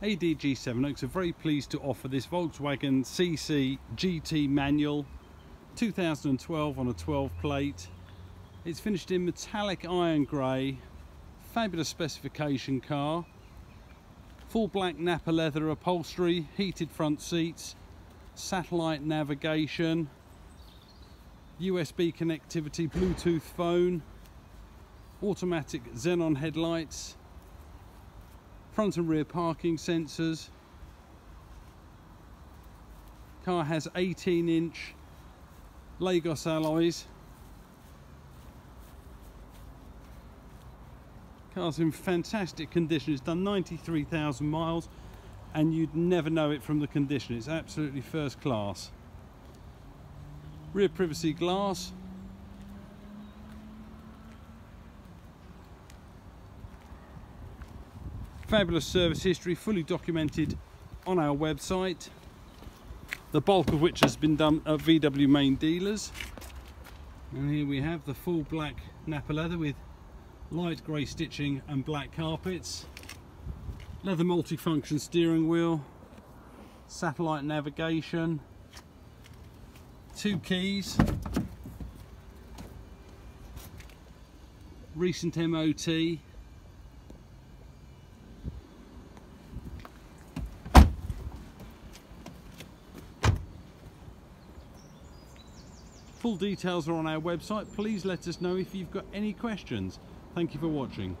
ADG Sevenoaks are very pleased to offer this Volkswagen CC GT manual 2012 on a 12 plate. It's finished in metallic iron grey, fabulous specification car, full black Nappa leather upholstery, heated front seats, satellite navigation, USB connectivity, Bluetooth phone, automatic xenon headlights, front and rear parking sensors. Car has 18 inch Lagos alloys. Car's in fantastic condition. It's done 93,000 miles and you'd never know it from the condition. It's absolutely first class. Rear privacy glass, Fabulous service history, fully documented on our website. The bulk of which has been done at VW main dealers. And here we have the full black Nappa leather with light grey stitching and black carpets. Leather multifunction steering wheel, satellite navigation, two keys, recent MOT, Full details are on our website. Please let us know if you've got any questions. Thank you for watching.